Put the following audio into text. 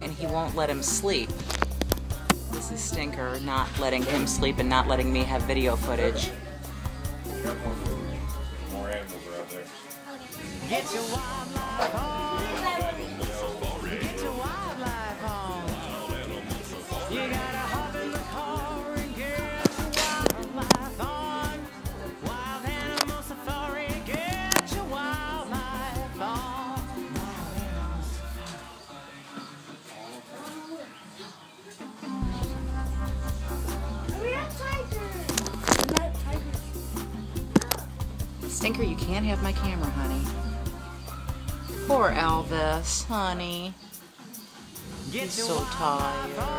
and he won't let him sleep. This is Stinker not letting him sleep and not letting me have video footage. More animals are out there. Stinker, you can't have my camera, honey. Poor Elvis, honey. He's so tired.